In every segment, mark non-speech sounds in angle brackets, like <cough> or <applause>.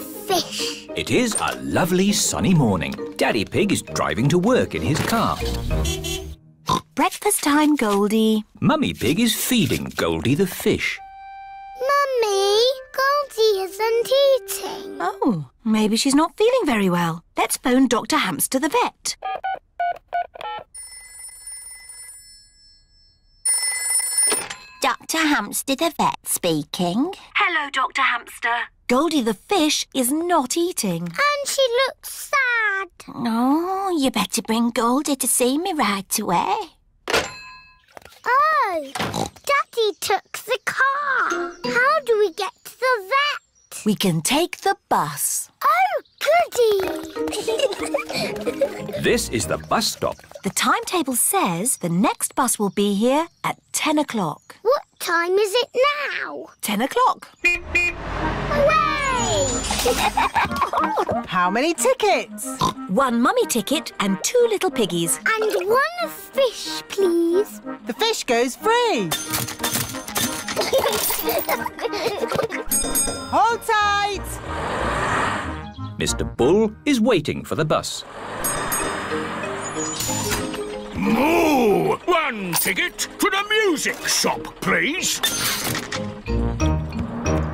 the fish. It is a lovely sunny morning. Daddy Pig is driving to work in his car. Breakfast time, Goldie. Mummy Pig is feeding Goldie the fish. Mummy, Goldie isn't eating. Oh, maybe she's not feeling very well. Let's phone Dr. Hamster the vet. Dr. Hamster the vet speaking. Hello, Dr. Hamster. Goldie the fish is not eating. And she looks sad. Oh, you better bring Goldie to see me right away. Oh, Daddy took the car. How do we get to the vet? We can take the bus. Oh, goody. <laughs> This is the bus stop. The timetable says the next bus will be here at 10 o'clock. what time is it now? 10 o'clock. Hooray! <laughs> How many tickets? One mummy ticket and two little piggies. and one fish, please. The fish goes free. Hold tight. Mr. Bull is waiting for the bus. Moo! One ticket to the music shop, please.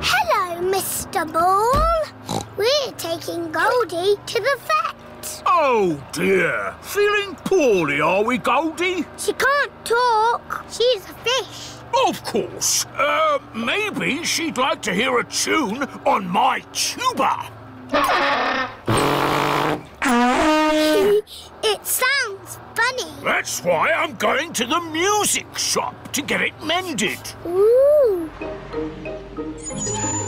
Hello, Mr. Bull. We're taking Goldie to the vet. Oh dear. Feeling poorly, are we, Goldie? She can't talk. She's a fish. Of course. Uh, maybe she'd like to hear a tune on my tuba. <laughs> it sounds funny. That's why I'm going to the music shop to get it mended. Ooh.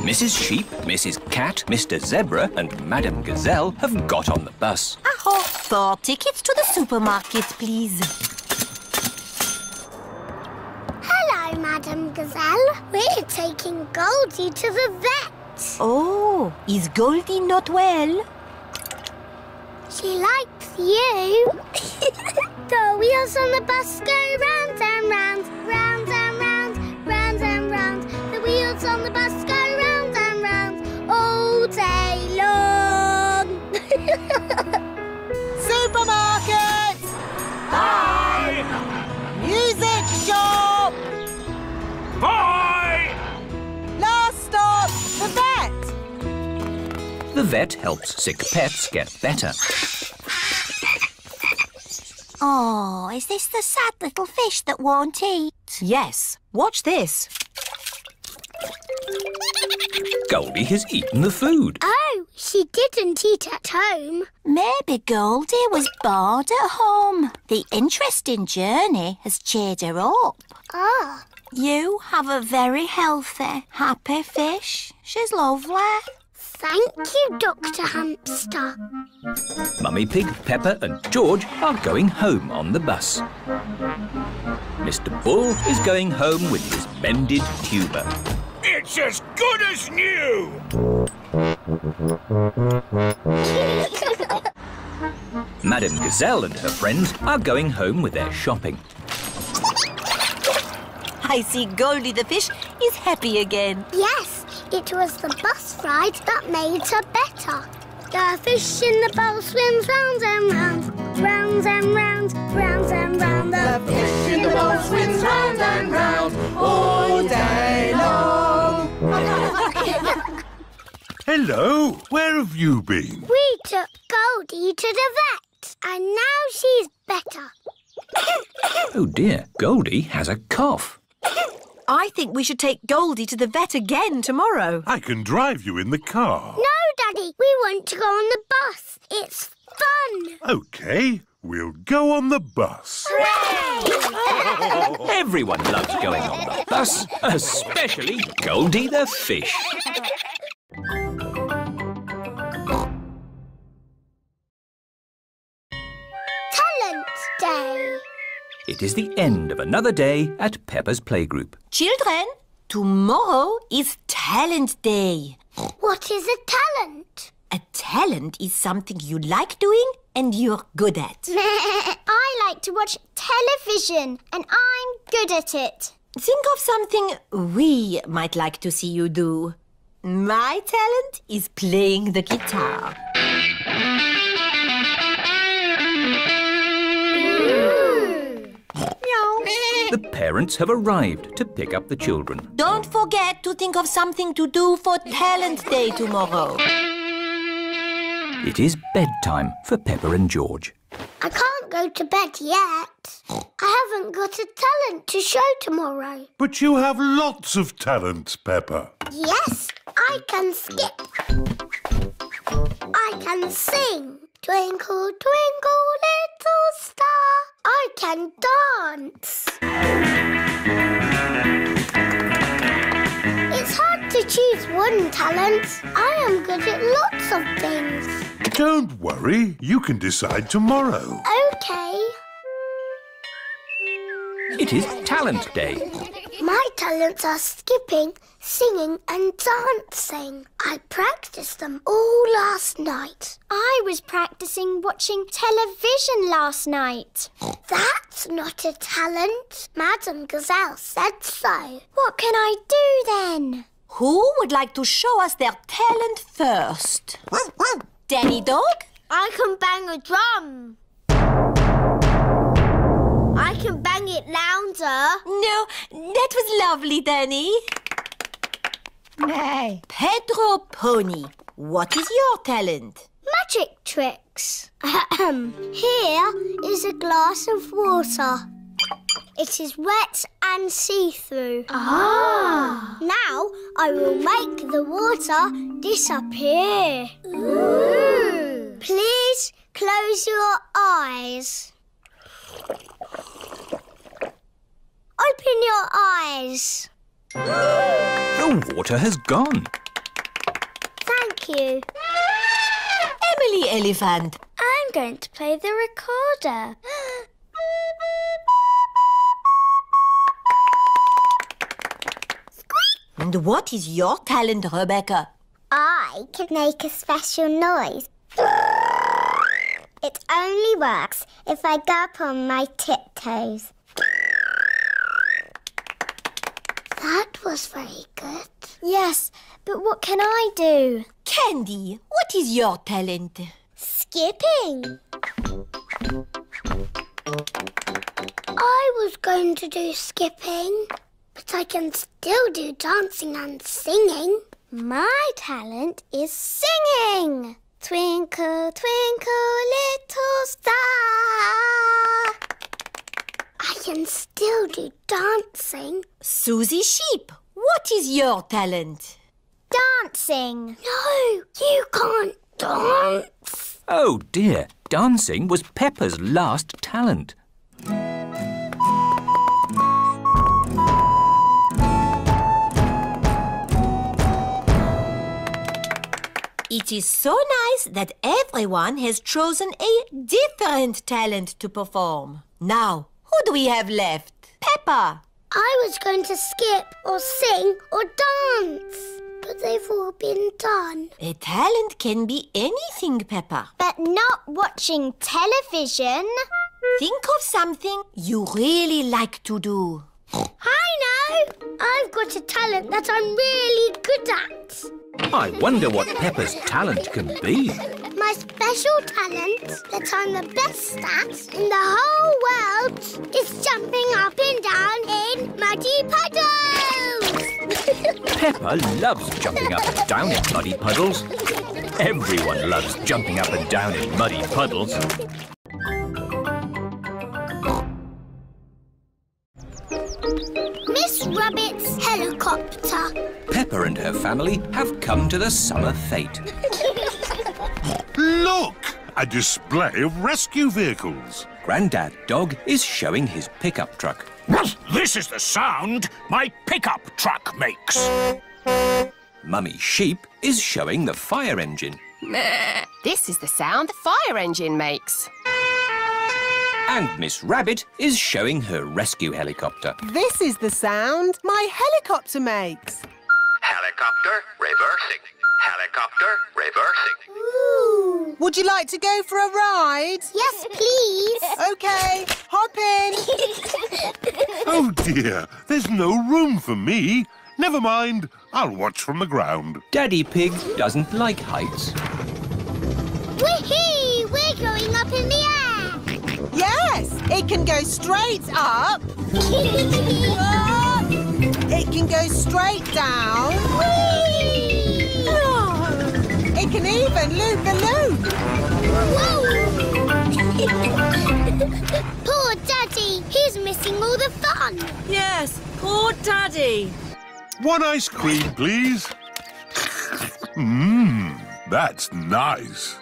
Mrs. Sheep, Mrs. Cat, Mr. Zebra, and Madame Gazelle have got on the bus. Aho, four tickets to the supermarket, please. Hello, Madame Gazelle. We're taking Goldie to the vet. Oh, is Goldie not well? She likes you. <laughs> the wheels on the bus go round and round, vet. The vet helps sick pets get better. Oh, is this the sad little fish that won't eat? Yes. Watch this. Goldie has eaten the food. oh, she didn't eat at home. Maybe Goldie was bored at home. The interesting journey has cheered her up. Ah, You have a very healthy, happy fish. She's lovely. Thank you, Dr. Hamster. Mummy Pig, Peppa, and George are going home on the bus. Mr. Bull is going home with his mended tuba. It's as good as new! Madame Gazelle and her friends are going home with their shopping. I see Goldie the fish is happy again. Yes, it was the bus ride that made her better. The fish in the bowl swims round and round, round and round, round and round. The fish in the bowl swims round and round all day long. <laughs> Hello, where have you been? We took Goldie to the vet, and now she's better. Oh dear, Goldie has a cough. I think we should take Goldie to the vet again tomorrow. I can drive you in the car. No, Daddy, we want to go on the bus. It's fun. Okay, we'll go on the bus. <laughs> Everyone loves going on the bus, especially Goldie the fish. Talent Day. It is the end of another day at Peppa's playgroup. Children, tomorrow is Talent Day. What is a talent? A talent is something you like doing and you're good at. <laughs> I like to watch television, and I'm good at it. Think of something we might like to see you do. My talent is playing the guitar. The parents have arrived to pick up the children. Don't forget to think of something to do for Talent Day tomorrow. It is bedtime for Peppa and George. I can't go to bed yet. I haven't got a talent to show tomorrow. But you have lots of talents, Peppa. Yes, I can skip. I can sing. Twinkle, twinkle, little star. I can dance. It's hard to choose one talent. I am good at lots of things. Don't worry, you can decide tomorrow. Okay. It is Talent Day. My talents are skipping, singing, and dancing. I practiced them all last night. I was practicing watching television last night. That's not a talent. Madame Gazelle said so. What can I do then? Who would like to show us their talent first? Danny Dog? I can bang a drum. I can bang it louder. No, that was lovely, Danny. Nay. Pedro Pony, what is your talent? Magic tricks. <clears throat> Here is a glass of water. It is wet and see-through. Ah. Now I will make the water disappear. Ooh. Please close your eyes. Open your eyes. The water has gone. Thank you. Emily Elephant. I'm going to play the recorder. And what is your talent, Rebecca? I can make a special noise. It only works if I go up on my tiptoes. That was very good. Yes, but what can I do? Candy, what is your talent? Skipping. I was going to do skipping, but I can still do dancing and singing. My talent is singing. Twinkle, twinkle, little star. I can still do dancing. Suzy Sheep, what is your talent? Dancing. No, you can't dance. Oh dear, dancing was Peppa's last talent. It is so nice that everyone has chosen a different talent to perform. Now, who do we have left? Peppa. I was going to skip or sing or dance, but they've all been done. A talent can be anything, Peppa. But not watching television. Think of something you really like to do. I know! I've got a talent that I'm really good at. I wonder what Peppa's talent can be. My special talent that I'm the best at in the whole world is jumping up and down in muddy puddles. <laughs> Peppa loves jumping up and down in muddy puddles. Everyone loves jumping up and down in muddy puddles. Miss Rabbit's helicopter. Peppa and her family have come to the summer fete. <laughs> Look! A display of rescue vehicles. Grandad Dog is showing his pickup truck. This is the sound my pickup truck makes. Mummy Sheep is showing the fire engine. <laughs> This is the sound the fire engine makes. And Miss Rabbit is showing her rescue helicopter. This is the sound my helicopter makes. Helicopter reversing. Helicopter reversing. Ooh. Would you like to go for a ride? Yes, please. Okay, hop in. <laughs> Oh dear, there's no room for me. Never mind. I'll watch from the ground. Daddy Pig doesn't like heights. Whee! We're going up in the air! Yes, it can go straight up. Ah, it can go straight down. Whee! It can even loop the loop. Whoa! Poor Daddy! He's missing all the fun! Yes, poor Daddy. One ice cream, please. Mmm, that's nice.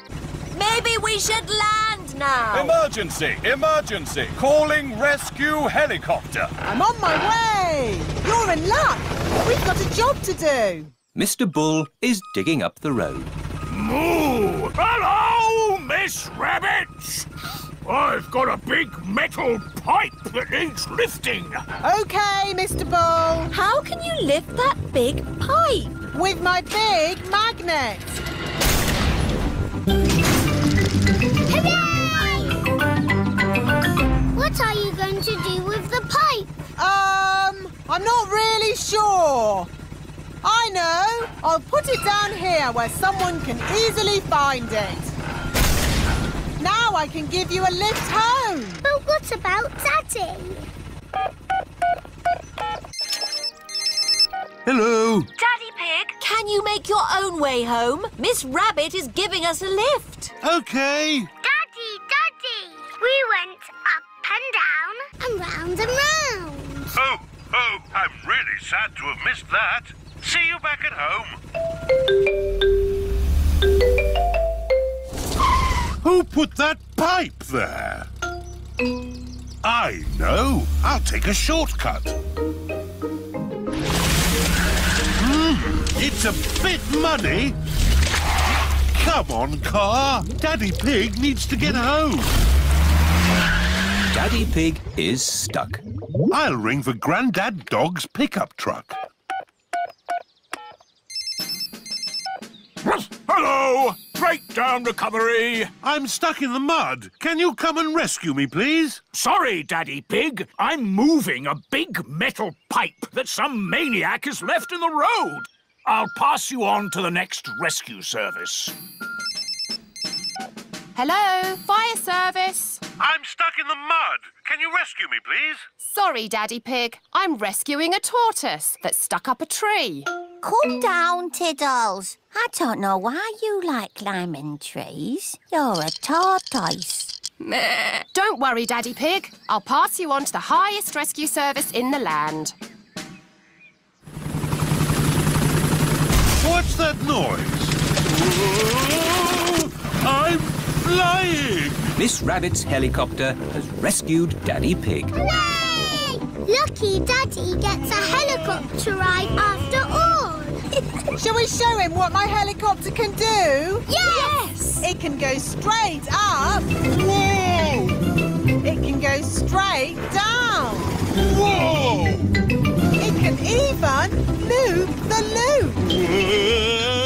Maybe we should land now. Emergency! Emergency! Calling rescue helicopter! I'm on my way. You're in luck. We've got a job to do. Mr. Bull is digging up the road. Moo! Hello, Miss Rabbit! I've got a big metal pipe that needs lifting. Okay, Mr. Bull. How can you lift that big pipe? With my big magnet. What are you going to do with the pipe? Um, I'm not really sure. I know. I'll put it down here where someone can easily find it. Now I can give you a lift home. But what about Daddy? Hello. Daddy Pig, Can you make your own way home? Miss Rabbit is giving us a lift. Okay. Daddy, Daddy! We went up and down and round and round. Oh, oh, I'm really sad to have missed that. See you back at home. Who put that pipe there? I know. I'll take a shortcut. Hmm, it's a bit muddy. Come on, car. Daddy Pig needs to get home. Daddy Pig is stuck. I'll ring for Grandad Dog's pickup truck. Hello! Breakdown recovery! I'm stuck in the mud. Can you come and rescue me, please? Sorry, Daddy Pig. I'm moving a big metal pipe that some maniac has left in the road. I'll pass you on to the next rescue service. Hello, fire service. I'm stuck in the mud. Can you rescue me, please? Sorry, Daddy Pig. I'm rescuing a tortoise that's stuck up a tree. Calm down, Tiddles. I don't know why you like climbing trees. You're a tortoise. Don't worry, Daddy Pig. I'll pass you on to the highest rescue service in the land. What's that noise? I'm flying! Miss Rabbit's helicopter has rescued Daddy Pig. Hooray! Lucky Daddy gets a helicopter ride after all. <laughs> Shall we show him what my helicopter can do? Yes! It can go straight up. Whoa! It can go straight down. Whoa! It can even loop the loop.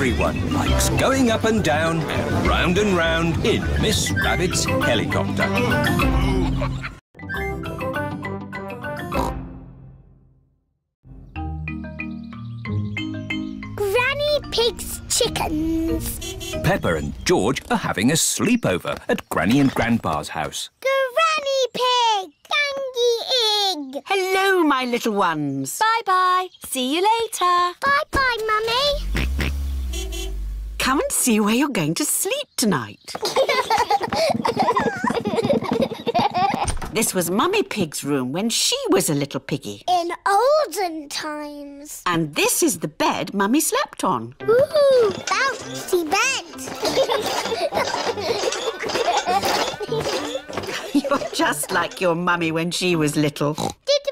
Everyone likes going up and down and round and round in Miss Rabbit's helicopter. Granny Pig's chickens. Peppa and George are having a sleepover at Granny and Grandpa's house. Granny Pig! Gangy Egg! Hello, my little ones. Bye-bye. See you later. Bye-bye, Mummy. Come and see where you're going to sleep tonight. <laughs> This was Mummy Pig's room when she was a little piggy. In olden times. And this is the bed Mummy slept on. Ooh, bouncy bed. <laughs> You're just like your mummy when she was little. Did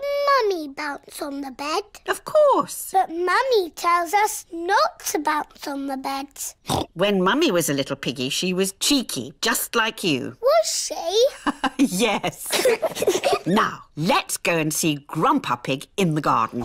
Mummy bounce on the bed? Of course. But Mummy tells us not to bounce on the bed. <laughs> When Mummy was a little piggy, she was cheeky, just like you. Was she? <laughs> yes. <laughs> now, let's go and see Grandpa Pig in the garden.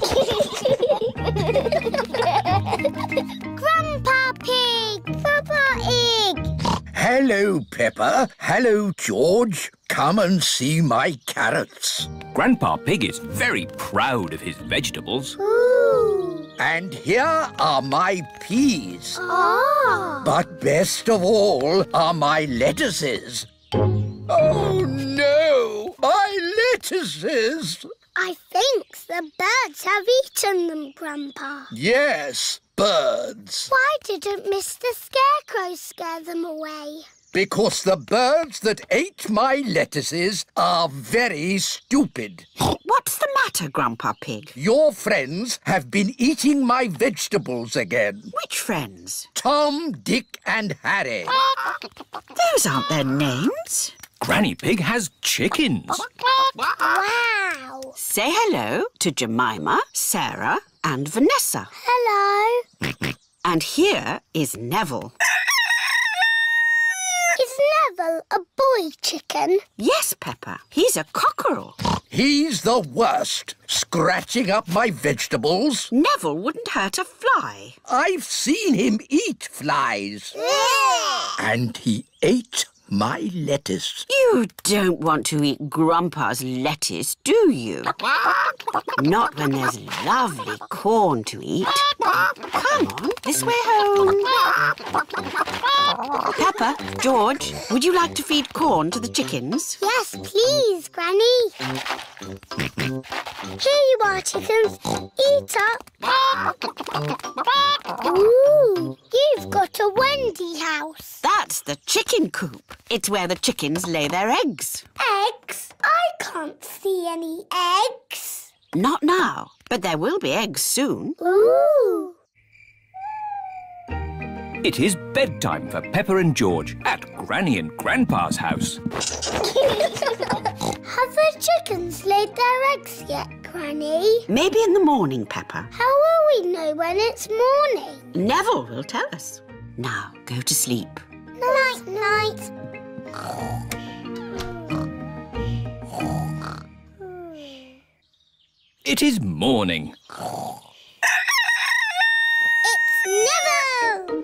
Grandpa Pig! Papa Egg! Hello, Peppa. Hello, George. Come and see my carrots. Grandpa Pig is very proud of his vegetables. Ooh. And here are my peas. Oh. But best of all are my lettuces. Oh, no! My lettuces! I think the birds have eaten them, Grandpa. Yes, birds. Why didn't Mr. Scarecrow scare them away? Because the birds that ate my lettuces are very stupid. <laughs> What's the matter, Grandpa Pig? Your friends have been eating my vegetables again. Which friends? Tom, Dick and Harry. Those aren't their names. Granny Pig has chickens. Wow. Say hello to Jemima, Sarah and Vanessa. Hello. And here is Neville. Is Neville a boy chicken? Yes, Peppa. He's a cockerel. He's the worst, scratching up my vegetables. Neville wouldn't hurt a fly. I've seen him eat flies. And he ate my lettuce. You don't want to eat Grandpa's lettuce, do you? Not when there's lovely corn to eat. Come on, this way home. Peppa, George, would you like to feed corn to the chickens? Yes, please, Granny. Here you are, chickens. Eat up. Ooh, you've got a Wendy house. That's the chicken coop. It's where the chickens lay their eggs. Eggs? I can't see any eggs. Not now, but there will be eggs soon. Ooh. It is bedtime for Peppa and George at Granny and Grandpa's house. <laughs> Have the chickens laid their eggs yet, Granny? Maybe in the morning, Peppa. How will we know when it's morning? Neville will tell us. Now, go to sleep. Night, night. It is morning. It's Neville!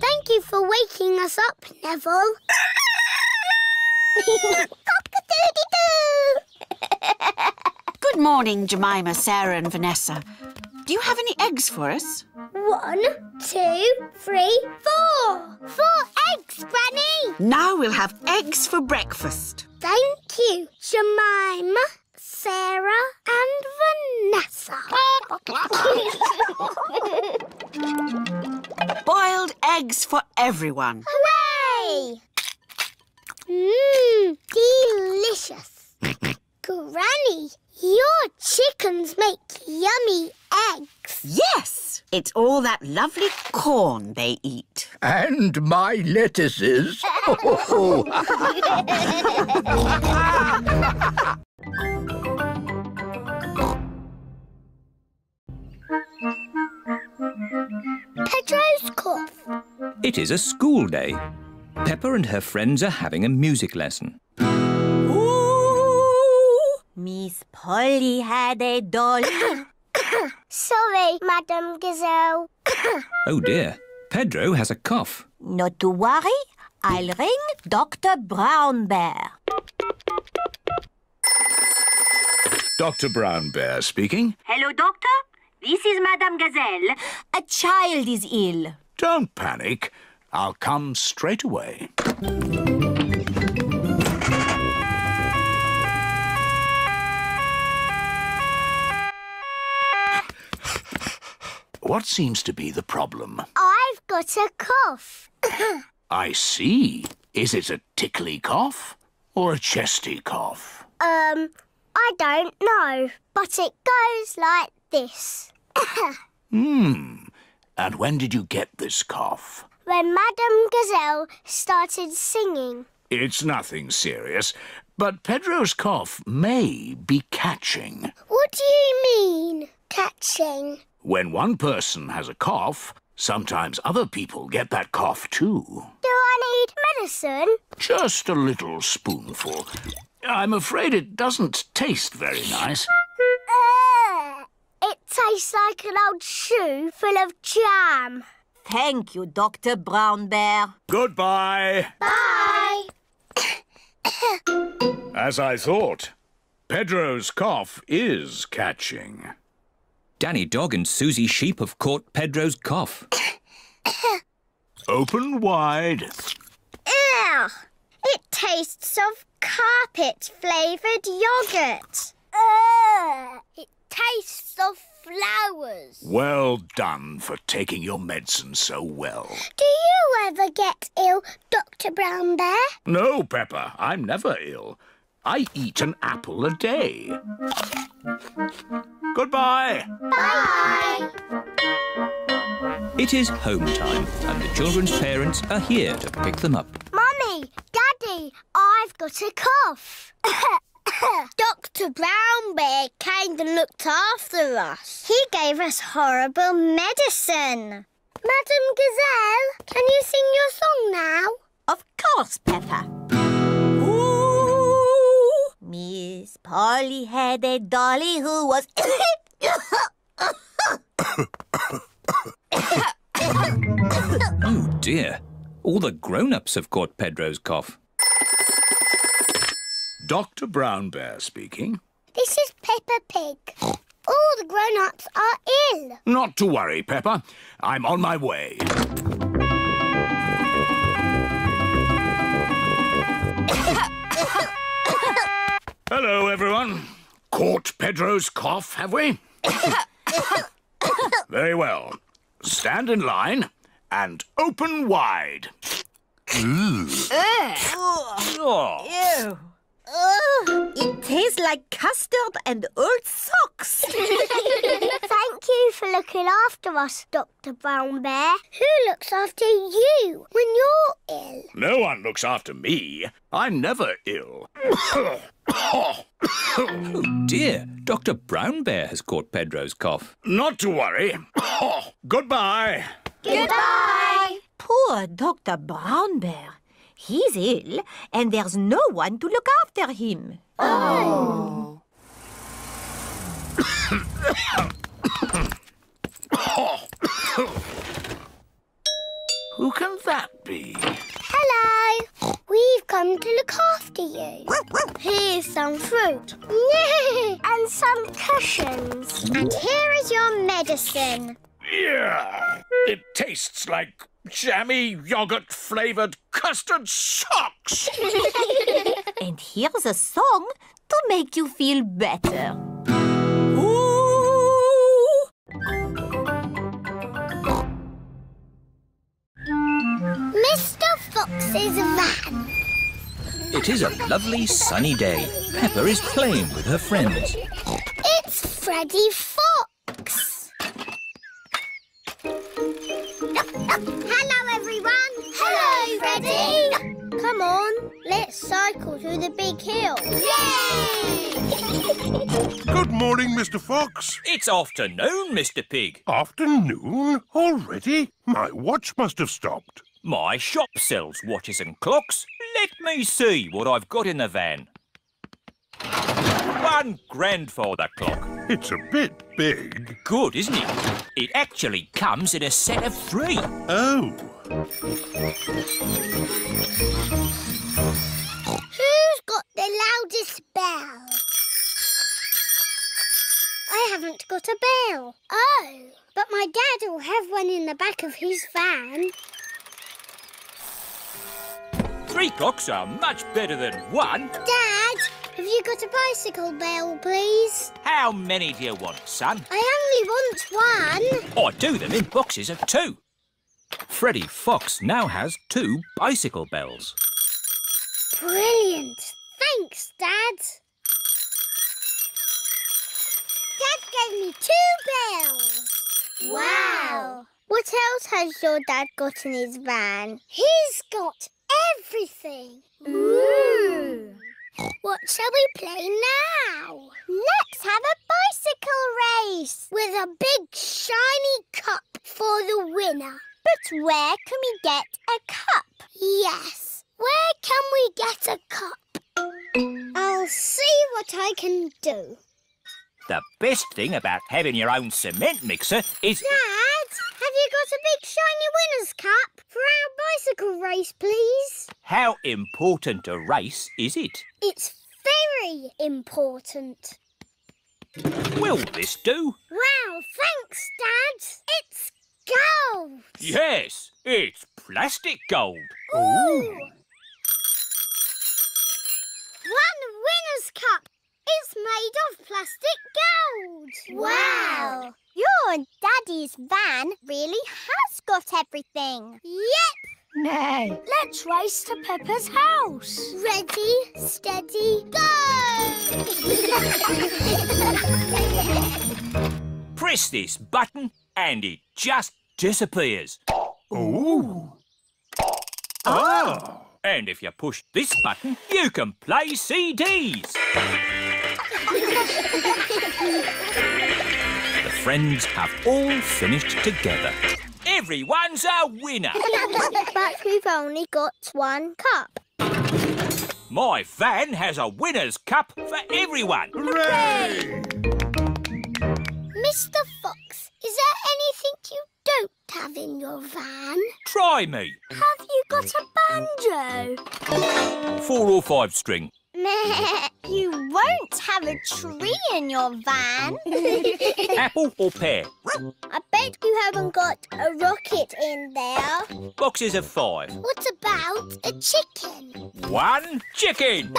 Thank you for waking us up, Neville. Cock-a-doodle-doo! Good morning, Jemima, Sarah and Vanessa. Do you have any eggs for us? One, two, three, four. Four eggs, Granny. Now we'll have eggs for breakfast. Thank you, Jemima, Sarah and Vanessa. <laughs> Boiled eggs for everyone. Hooray! Mmm, delicious. <laughs> Granny, your chickens make yummy eggs. Yes, it's all that lovely corn they eat. And my lettuces. <laughs> Pedro's cough. It is a school day. Peppa and her friends are having a music lesson. Miss Polly had a doll. <coughs> Sorry, Madame Gazelle. <coughs> Oh dear, Pedro has a cough. Not to worry, I'll ring Dr. Brown Bear. Dr. Brown Bear speaking. Hello, Doctor. This is Madame Gazelle. A child is ill. Don't panic. I'll come straight away. What seems to be the problem? I've got a cough. <coughs> I see. Is it a tickly cough or a chesty cough? um, I don't know, but it goes like this. <coughs> Hmm. And when did you get this cough? when Madame Gazelle started singing. It's nothing serious, but Pedro's cough may be catching. What do you mean, catching? When one person has a cough, sometimes other people get that cough too. Do I need medicine? Just a little spoonful. I'm afraid it doesn't taste very nice. Uh, it tastes like an old shoe full of jam. Thank you, Dr. Brown Bear. Goodbye. Bye. As I thought, Pedro's cough is catching. Danny Dog and Suzy Sheep have caught Pedro's cough. <coughs> Open wide. Ugh! It tastes of carpet flavoured yogurt. Ugh. It tastes of flowers. Well done for taking your medicine so well. Do you ever get ill, Dr. Brown Bear? No, Peppa, I'm never ill. I eat an apple a day. Goodbye. Bye. It is home time, and the children's parents are here to pick them up. Mummy, Daddy, I've got a cough. <coughs> Dr. Brown Bear came and looked after us. He gave us horrible medicine. Madame Gazelle, can you sing your song now? Of course, Peppa. Ooh, Miss Polly had a dolly who was. <coughs> <coughs> Oh dear. All the grown ups have caught Pedro's cough. Dr. Brown Bear speaking. This is Peppa Pig. <coughs> All the grown-ups are ill. Not to worry, Peppa. I'm on my way. Hello, everyone. Caught Pedro's cough, have we? <coughs> Very well. Stand in line and open wide. Oh. Ew. Ugh, it tastes like custard and old socks. <laughs> Thank you for looking after us, Dr. Brown Bear. Who looks after you when you're ill? No one looks after me. I'm never ill. <coughs> <coughs> Dear. Dr. Brown Bear has caught Pedro's cough. Not to worry. <coughs> Goodbye. Goodbye. Poor Dr. Brown Bear. He's ill, and there's no one to look after him. Oh. <coughs> Who can that be? Hello. We've come to look after you. Here's some fruit. <laughs> and some cushions. And here is your medicine. Yeah, it tastes like jammy yogurt flavoured custard socks. <laughs> and here's a song to make you feel better. Fox's van. It is a lovely sunny day. Peppa is playing with her friends. It's Freddy Fox. Hello, everyone. Hello, Freddy. Come on, let's cycle to the big hill. Yay! Good morning, Mr. Fox. It's afternoon, Mr. Pig. Afternoon? Already? My watch must have stopped. My shop sells watches and clocks. Let me see what I've got in the van. One grandfather clock. It's a bit big. Good, isn't it? It actually comes in a set of three. Oh. Who's got the loudest bell? I haven't got a bell. Oh, but my dad will have one in the back of his van. Three clocks are much better than one. Dad, have you got a bicycle bell, please? How many do you want, son? I only want one. I do them in boxes of two. Freddy Fox now has two bicycle bells. Brilliant. Thanks, Dad. Dad gave me two bells. Wow. What else has your dad got in his van? He's got everything. Ooh. What shall we play now? Let's have a bicycle race with a big shiny cup for the winner. But where can we get a cup? Yes, where can we get a cup? I'll see what I can do. The best thing about having your own cement mixer is... Dad, have you got a big shiny winner's cap for our bicycle race, please? How important a race is it? It's very important. Will this do? Wow, thanks, Dad. It's gold. Yes, it's plastic gold. Ooh. One winner's cup is made of plastic gold. Wow. Your Daddy's van really has got everything. Yep. No. Let's race to Peppa's house. Ready, steady, go! <laughs> Press this button and it just disappears. Ooh. Oh. And if you push this button, you can play CDs. The friends have all finished together. Everyone's a winner. but we've only got one cup. My van has a winner's cup for everyone. Hooray! Mr Fox, is there anything you don't have in your van? Try me. Have you got a banjo? Four or five string. <laughs> you won't have a tree in your van. <laughs> <laughs> Apple or pear? I bet you haven't got a rocket in there. Boxes of five. What about a chicken? One chicken.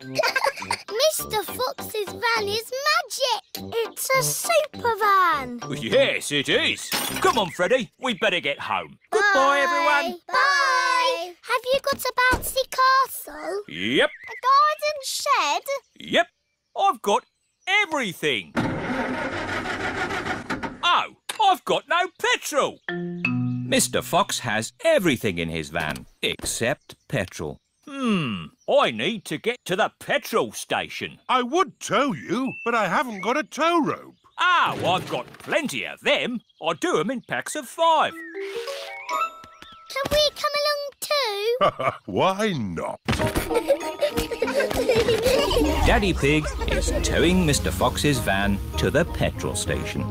Mr Fox's van is magic. It's a super van. Yes, it is. Come on, Freddy. We better get home. Goodbye, everyone. Bye. Have you got a bouncy castle? Yep. Garden shed? Yep. I've got everything. Oh, I've got no petrol. Mr Fox has everything in his van except petrol. Hmm, I need to get to the petrol station. I would tow you, but I haven't got a tow rope. Oh, I've got plenty of them. I do 'em in packs of five. Can we come along too? <laughs> Why not? Daddy Pig is towing Mr Fox's van to the petrol station.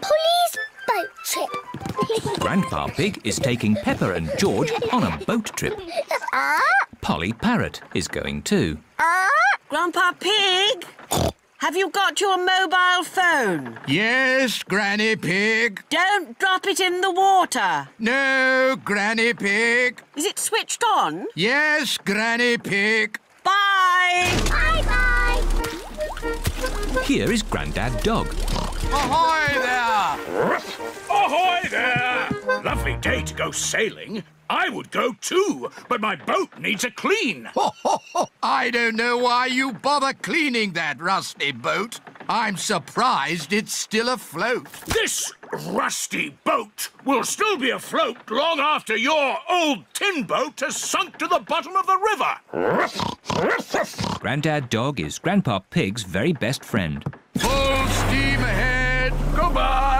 Polly's boat trip. Grandpa Pig is taking Peppa and George on a boat trip. Ah. Polly Parrot is going too. Ah. Grandpa Pig, have you got your mobile phone? Yes, Granny Pig. Don't drop it in the water. No, Granny Pig. Is it switched on? Yes, Granny Pig. Bye! Bye bye. Here is Grandad Dog. Ahoy there! Ahoy there! Lovely day to go sailing. I would go too, but my boat needs a clean. <laughs> Ho, ho, ho. I don't know why you bother cleaning that rusty boat. I'm surprised it's still afloat. This rusty boat will still be afloat long after your old tin boat has sunk to the bottom of the river. Grandad Dog is Grandpa Pig's very best friend. Full steam ahead. Goodbye.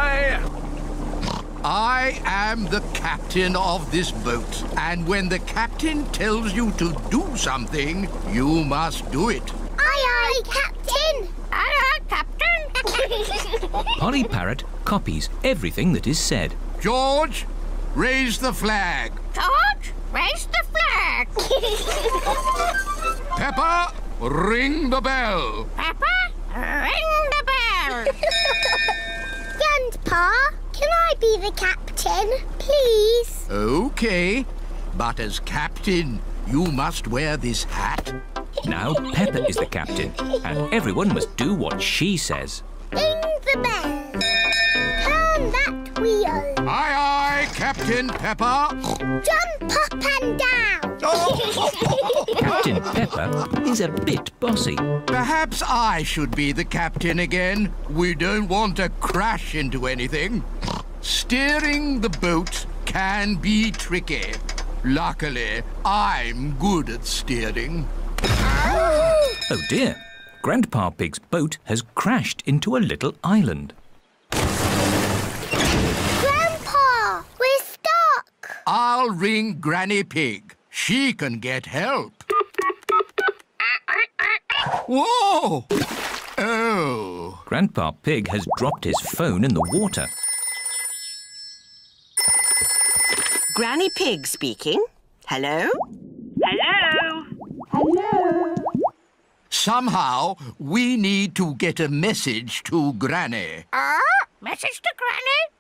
I am the captain of this boat, and when the captain tells you to do something, you must do it. Aye aye, Captain. Aye aye, Captain. <laughs> Polly Parrot copies everything that is said. George, raise the flag. George, raise the flag. <laughs> Peppa, ring the bell. Peppa, ring the bell. <laughs> Grandpa, can I be the captain, please? Okay, but as captain, you must wear this hat. Now Peppa is the captain, and everyone must do what she says. Ring the bell. Turn that wheel. Aye, aye, Captain Peppa. Jump up and down. <laughs> Oh. Captain Peppa is a bit bossy. Perhaps I should be the captain again. We don't want to crash into anything. Steering the boat can be tricky. Luckily, I'm good at steering. Oh dear, Grandpa Pig's boat has crashed into a little island. Grandpa, we're stuck. I'll ring Granny Pig. She can get help. Whoa! Oh. Grandpa Pig has dropped his phone in the water. Granny Pig speaking. Hello? Hello? Hello? Somehow, we need to get a message to Granny. Ah, message to Granny?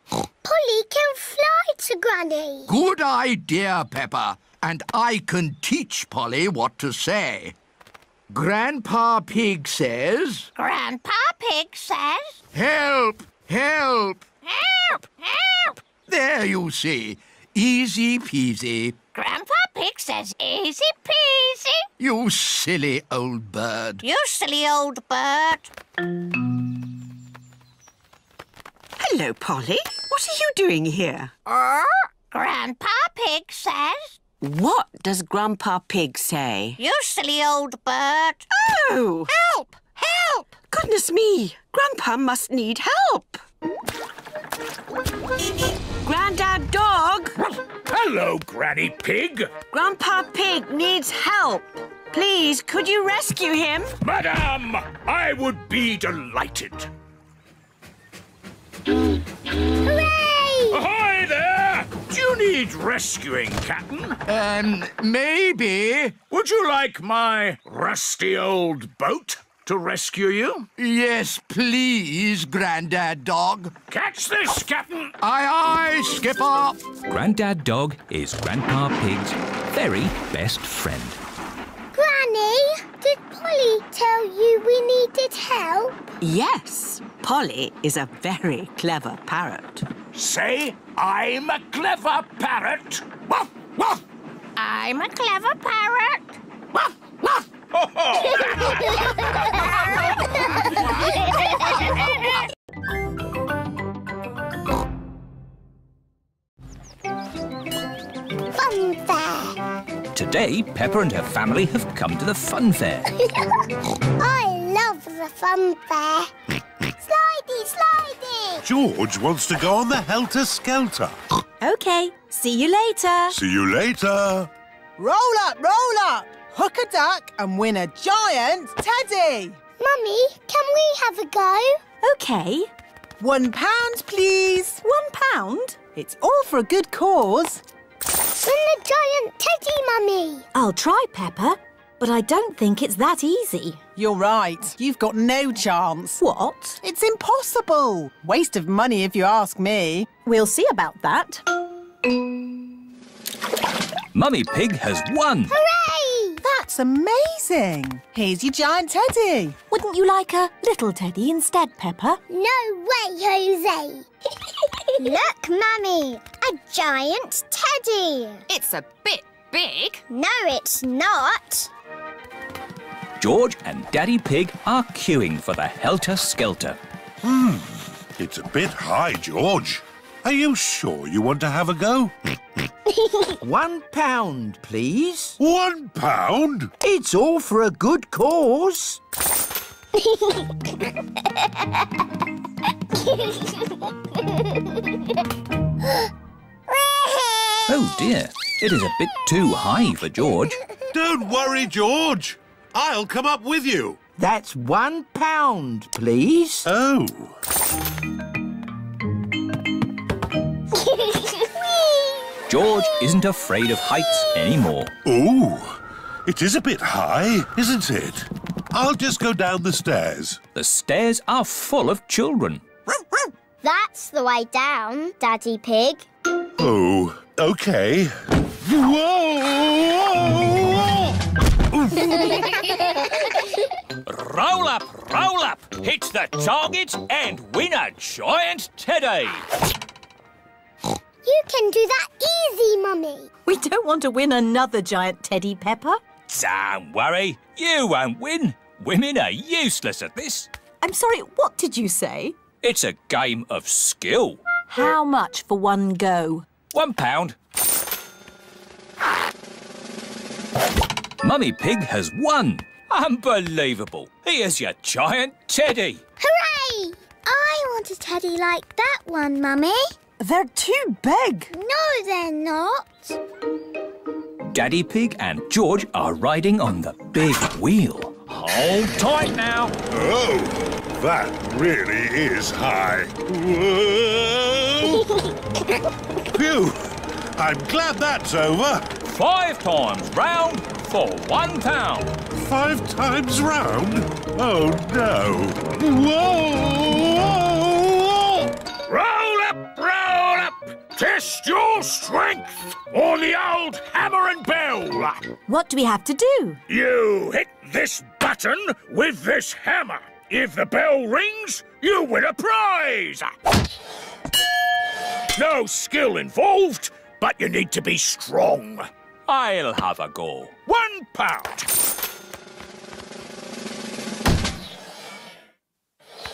Polly can fly to Granny. Good idea, Peppa. And I can teach Polly what to say. Grandpa Pig says, Grandpa Pig says, Help! Help! Help! Help! There you see. Easy peasy. Grandpa Pig says easy peasy. You silly old bird. You silly old bird. Hello, Polly. What are you doing here? Er, Grandpa Pig says, What does Grandpa Pig say? you silly old bird. Oh! Help! Help! Goodness me! Grandpa must need help! Grandad Dog! Hello, Granny Pig. Grandpa Pig needs help. Please, could you rescue him? Madam, I would be delighted. Hooray! Ahoy there! Do you need rescuing, Captain? Um, maybe. Would you like my rusty old boat to rescue you? Yes, please, Grandad Dog. Catch this, Captain! Aye, aye, Skipper. Grandad Dog is Grandpa Pig's very best friend. Granny, did Polly tell you we needed help? Yes, Polly is a very clever parrot. Say, I'm a clever parrot. Woof, woof. I'm a clever parrot. Woof, woof. Fun fair. Today, Peppa and her family have come to the fun fair. <laughs> I love the fun fair. Slidey, slidey. George wants to go on the Helter Skelter. OK, see you later. See you later. Roll up, roll up. Hook a duck and win a giant teddy. Mummy, can we have a go? OK. One pound, please. One pound? It's all for a good cause. Win the giant teddy, Mummy. I'll try, Peppa, but I don't think it's that easy. You're right. You've got no chance. What? It's impossible. Waste of money if you ask me. We'll see about that. Mummy Pig has won. Hooray! That's amazing. Here's your giant teddy. Wouldn't you like a little teddy instead, Peppa? No way, Jose. Look, Mummy, a giant teddy. It's a bit big. No, it's not. George and Daddy Pig are queuing for the Helter Skelter. Hmm. It's a bit high, George. Are you sure you want to have a go? <laughs> One pound, please. One pound? It's all for a good cause. Oh dear, it is a bit too high for George. Don't worry, George. I'll come up with you. That's one pound, please. Oh. George isn't afraid of heights anymore. Ooh, it is a bit high, isn't it? I'll just go down the stairs. The stairs are full of children. That's the way down, Daddy Pig. Oh, okay. Whoa! Roll up, roll up, hit the target and win a giant teddy. You can do that easy, Mummy. We don't want to win another giant teddy, Peppa. Don't worry, you won't win. Women are useless at this. I'm sorry, what did you say? It's a game of skill. How much for one go? One pound. Mummy Pig has won. Unbelievable. Here's your giant teddy. Hooray! I want a teddy like that one, Mummy. They're too big. No, they're not. Daddy Pig and George are riding on the big wheel. Hold tight now. Oh, that really is high. Whoa! <laughs> Phew! I'm glad that's over. Five times round for one pound. Five times round? Oh, no. Whoa! Roll up, roll up! Test your strength on the old hammer and bell. What do we have to do? You hit this button with this hammer. If the bell rings, you win a prize. No skill involved, but you need to be strong. I'll have a go. One pound.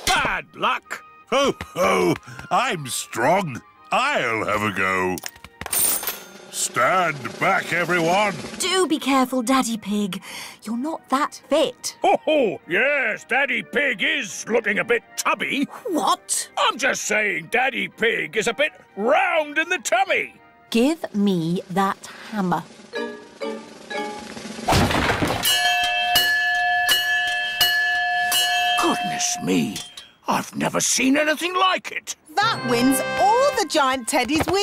Bad luck. Ho, ho! I'm strong. I'll have a go. Stand back, everyone. Do be careful, Daddy Pig. You're not that fit. Oh, ho, yes, Daddy Pig is looking a bit tubby. What? I'm just saying Daddy Pig is a bit round in the tummy. Give me that hammer. Goodness me, I've never seen anything like it. That wins all the giant teddies we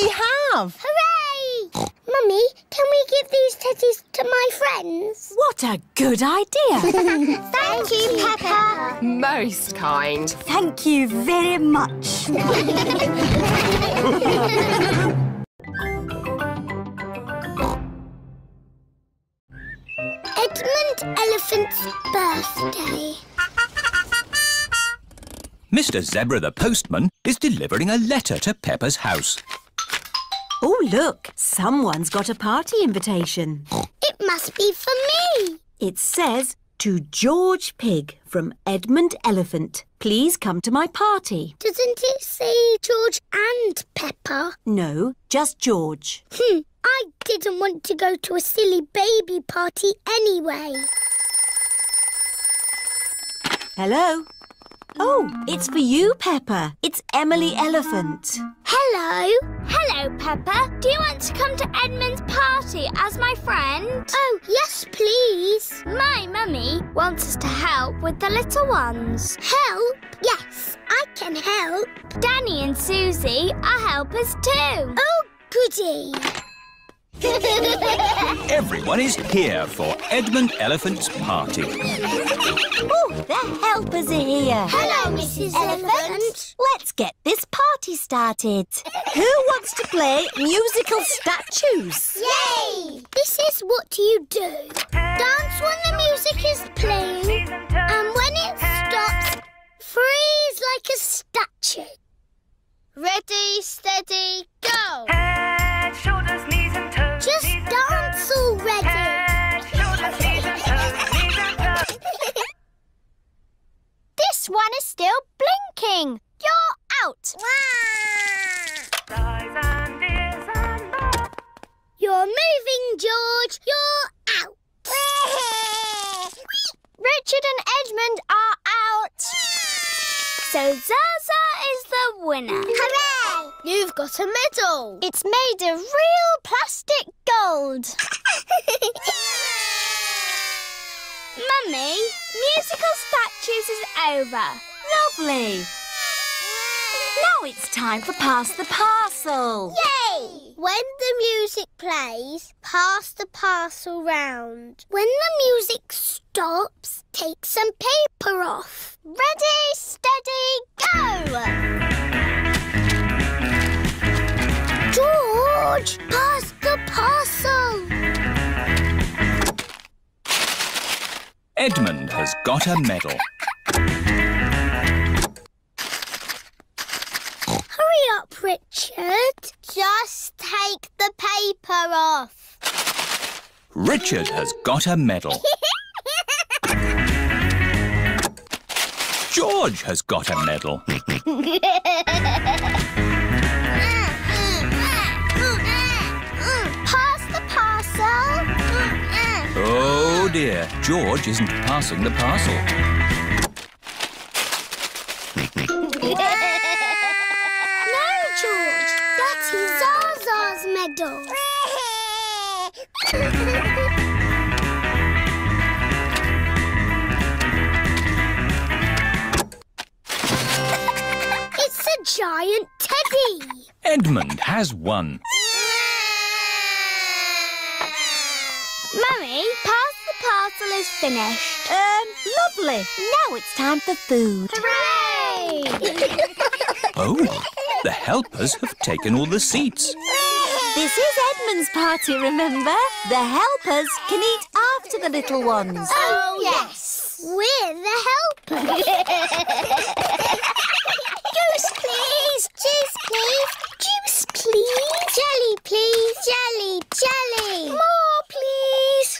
have. Hooray! Mummy, can we give these teddies to my friends? What a good idea. <laughs> Thank you, Peppa. Most kind. Thank you very much. Edmund Elephant's birthday. Mr. Zebra the postman is delivering a letter to Peppa's house. Oh, look. Someone's got a party invitation. It must be for me. It says, to George Pig from Edmund Elephant. Please come to my party. Doesn't it say George and Peppa? No, just George. Hmm, I didn't want to go to a silly baby party anyway. Hello? Oh, it's for you, Peppa. It's Emily Elephant. Hello. Hello, Peppa. Do you want to come to Edmund's party as my friend? Oh, yes, please. My mummy wants us to help with the little ones. Help? Yes, I can help. Danny and Suzy are helpers too. Oh, goody. <laughs> Everyone is here for Edmund Elephant's party. Oh, the helpers are here. Hello, Mrs. Elephant. Let's get this party started. Who wants to play musical statues? Yay! This is what you do. Dance when the music is playing, and when it stops, freeze like a statue. Ready, steady, go! Blinking. You're out. Eyes and ears and mouth. You're moving, George. You're out. <laughs> Richard and Edmund are out. So Zaza is the winner. Hooray! You've got a medal. It's made of real plastic gold. <laughs> Mummy, musical statues is over. Lovely. Now it's time for Pass the Parcel. Yay! When the music plays, pass the parcel round. When the music stops, take some paper off. Ready, steady, go! George, pass the parcel. Edmund has got a medal. <laughs> up, Richard. Just take the paper off. Richard has got a medal. <laughs> George has got a medal. <laughs> Pass the parcel. Oh dear, George isn't passing the parcel. <laughs> No, George. That is Zaza's medal. It's a giant teddy. Edmund has won. Mummy, pass the parcel is finished. Um, lovely. Now it's time for food. Hooray! <laughs> Oh, the helpers have taken all the seats. This is Edmund's party, remember? The helpers can eat after the little ones. Oh, yes. We're the helpers. <laughs> Juice, please. Juice, please. Juice, please. Jelly, please. Jelly, jelly. More, please.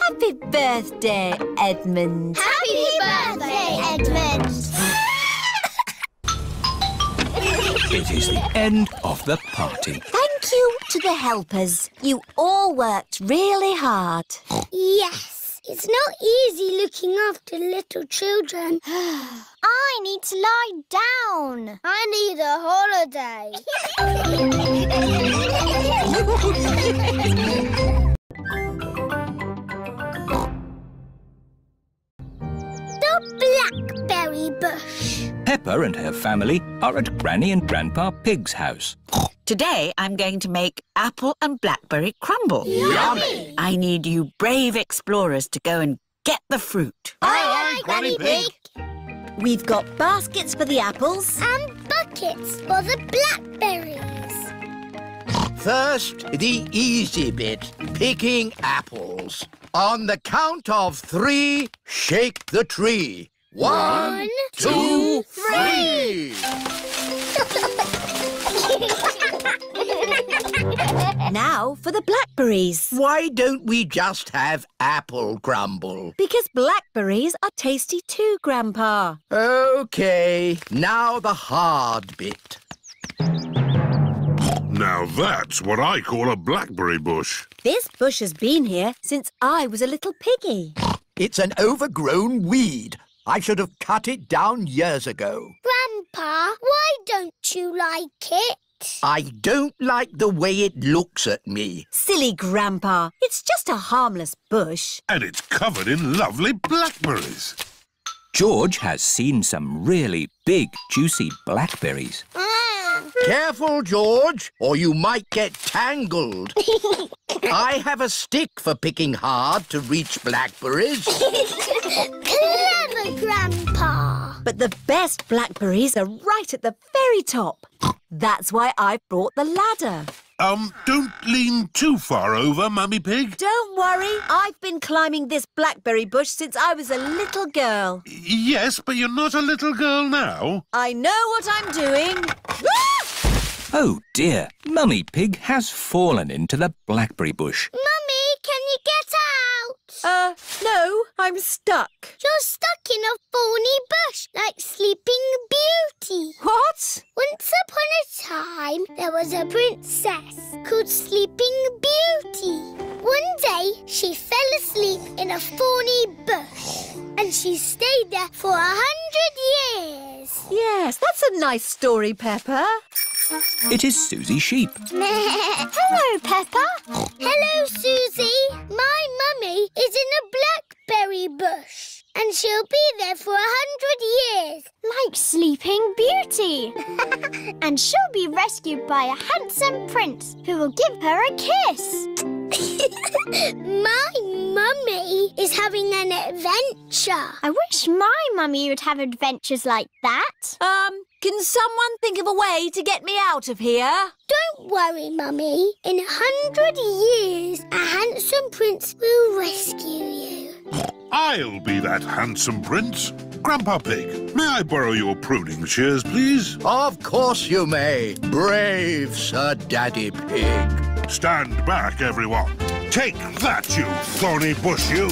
Happy birthday, Edmund. Happy birthday, Edmund. It is the end of the party. Thank you to the helpers. You all worked really hard. Yes. It's not easy looking after little children. <gasps> I need to lie down. I need a holiday. <laughs> the blackberry bush. Peppa and her family are at Granny and Grandpa Pig's house. Today I'm going to make apple and blackberry crumble. Yummy! I need you brave explorers to go and get the fruit. Aye, aye, Granny Pig. We've got baskets for the apples. And buckets for the blackberries. First, the easy bit, picking apples. On the count of three, shake the tree. One, One, two, two, three. <laughs> Now for the blackberries. Why don't we just have apple crumble? Because blackberries are tasty too, Grandpa. Okay, now the hard bit. Now that's what I call a blackberry bush. This bush has been here since I was a little piggy. It's an overgrown weed. I should have cut it down years ago. Grandpa, why don't you like it? I don't like the way it looks at me. Silly Grandpa. It's just a harmless bush. And it's covered in lovely blackberries. George has seen some really big, juicy blackberries. Mm. Careful, George, or you might get tangled. <laughs> I have a stick for picking hard to reach blackberries. Clever, Grandpa. But the best blackberries are right at the very top. That's why I brought the ladder. Um, don't lean too far over, Mummy Pig. Don't worry, I've been climbing this blackberry bush since I was a little girl. Yes, but you're not a little girl now. I know what I'm doing. Oh dear, Mummy Pig has fallen into the blackberry bush. Mummy, can you get out? Uh, no, I'm stuck. You're stuck in a thorny bush like Sleeping Beauty. What? Once upon a time, there was a princess called Sleeping Beauty. One day, she fell asleep in a thorny bush, and she stayed there for a hundred years. Yes, that's a nice story, Peppa. It is Suzy Sheep. <laughs> Hello, Peppa. Hello, Suzy. My mummy is in a blackberry bush, and she'll be there for a hundred years. Like Sleeping Beauty. <laughs> and she'll be rescued by a handsome prince who will give her a kiss. <laughs> My mummy is having an adventure. I wish my mummy would have adventures like that. Um, can someone think of a way to get me out of here? Don't worry, Mummy. In a hundred years, a handsome prince will rescue you. I'll be that handsome prince. Grandpa Pig, may I borrow your pruning shears, please? Of course you may, brave Sir Daddy Pig. Stand back, everyone. Take that, you thorny bush, you!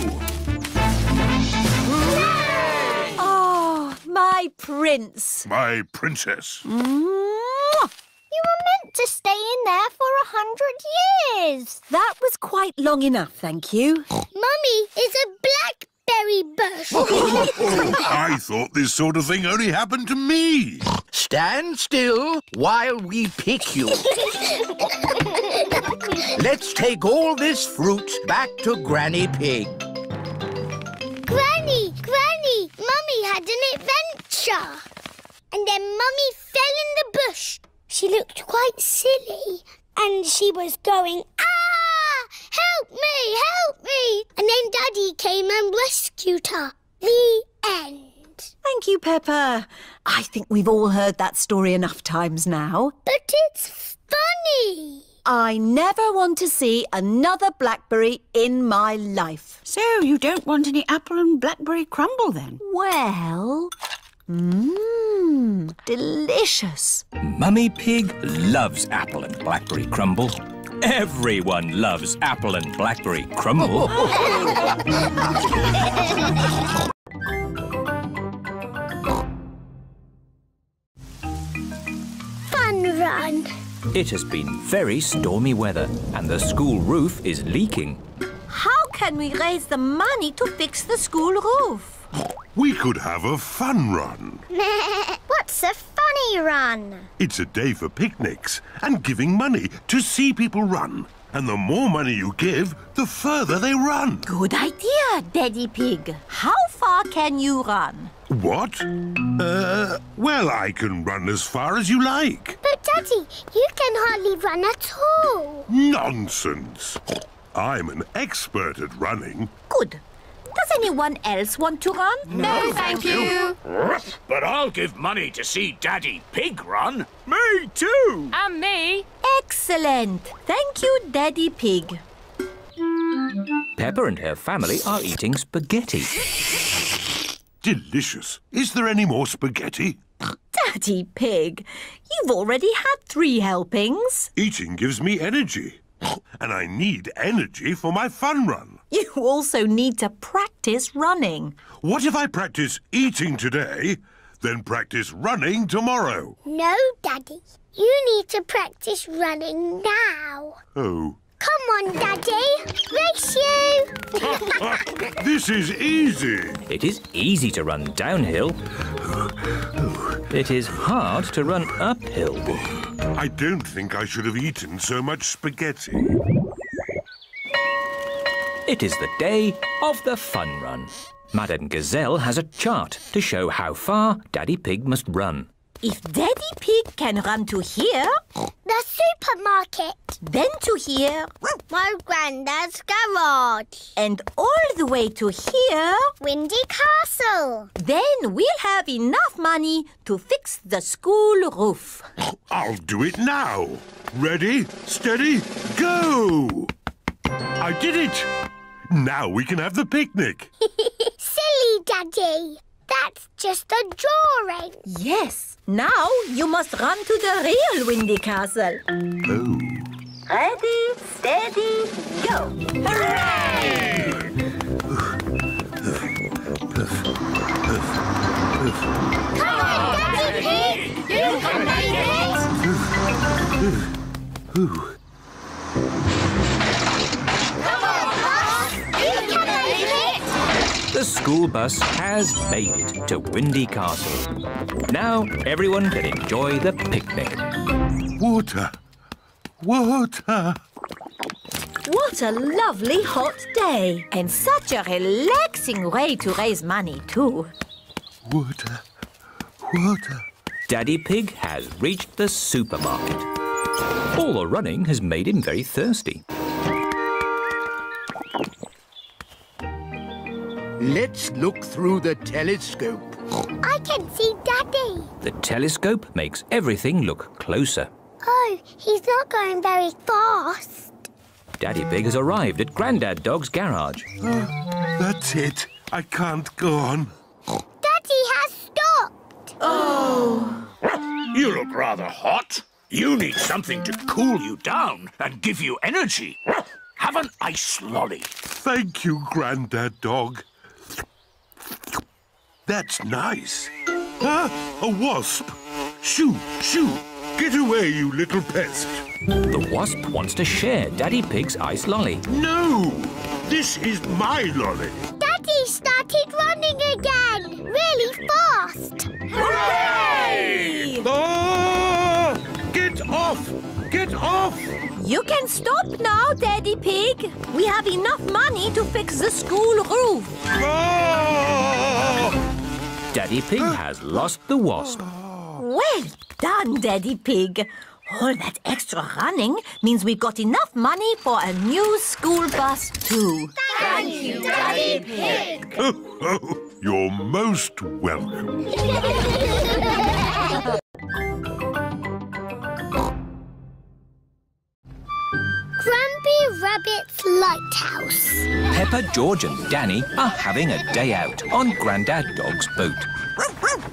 My prince. My princess. Mwah! You were meant to stay in there for a hundred years. That was quite long enough, thank you. Mummy is a blackberry bush. <laughs> I thought this sort of thing only happened to me. Stand still while we pick you. Let's take all this fruit back to Granny Pig. Granny, Granny, Mummy had an adventure. And then Mummy fell in the bush. She looked quite silly. And she was going, Ah! Help me, help me! And then Daddy came and rescued her. The end. Thank you, Peppa. I think we've all heard that story enough times now. But it's funny. I never want to see another blackberry in my life. So you don't want any apple and blackberry crumble then? Well, mmm, delicious. Mummy Pig loves apple and blackberry crumble. Everyone loves apple and blackberry crumble. Fun run. It has been very stormy weather and the school roof is leaking. How can we raise the money to fix the school roof? We could have a fun run. <laughs> What's a funny run? It's a day for picnics and giving money to see people run. And the more money you give, the further they run. Good idea, Daddy Pig. How far can you run? What? Uh, well, I can run as far as you like. But Daddy, you can hardly run at all. Nonsense. I'm an expert at running. Good. Does anyone else want to run? No, thank you. But I'll give money to see Daddy Pig run. Me too. And me. Excellent. Thank you, Daddy Pig. Peppa and her family are eating spaghetti. Delicious. Is there any more spaghetti? Daddy Pig, you've already had three helpings. Eating gives me energy. <laughs> And I need energy for my fun run. You also need to practice running. What if I practice eating today, then practice running tomorrow? No, Daddy. You need to practice running now. Oh, Come on, Daddy. Race you. <laughs> this is easy. It is easy to run downhill. It is hard to run uphill. I don't think I should have eaten so much spaghetti. It is the day of the fun run. Madame Gazelle has a chart to show how far Daddy Pig must run. If Daddy Pig can run to here, The supermarket. then to here, My granddad's garage. and all the way to here, Windy Castle. then we'll have enough money to fix the school roof. I'll do it now. Ready, steady, go! I did it! Now we can have the picnic. <laughs> Silly Daddy. That's just a drawing. Yes. Now you must run to the real Windy Castle. Oh. Ready, steady, go. Come on, Daddy Pig. You can make it. The school bus has made it to Windy Castle. Now everyone can enjoy the picnic. Water. Water. What a lovely hot day. And such a relaxing way to raise money, too. Water. Water. Daddy Pig has reached the supermarket. All the running has made him very thirsty. Let's look through the telescope. I can see Daddy. The telescope makes everything look closer. Oh, he's not going very fast. Daddy Pig has arrived at Grandad Dog's garage. Ah, that's it. I can't go on. Daddy has stopped. Oh. You look rather hot. You need something to cool you down and give you energy. Have an ice lolly. Thank you, Grandad Dog. That's nice. Ah, a wasp. Shoo, shoo. Get away, you little pest. The wasp wants to share Daddy Pig's ice lolly. No! This is my lolly. Daddy started running again. Really fast. The Get off! Get off! You can stop now, Daddy Pig. We have enough money to fix the school roof. Oh! Daddy Pig has lost the wasp. Well done, Daddy Pig. All that extra running means we've got enough money for a new school bus, too. Thank you, Daddy Pig. <laughs> You're most welcome. <laughs> Rabbit's Lighthouse. Peppa, George and Danny are having a day out on Grandad Dog's boat.